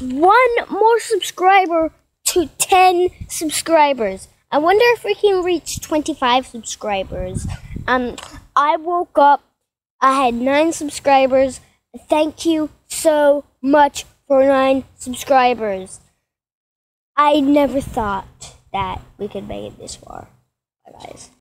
one more subscriber to 10 subscribers. I wonder if we can reach 25 subscribers. Um, I woke up, I had 9 subscribers. Thank you so much for 9 subscribers. I never thought that we could make it this far. Bye, guys.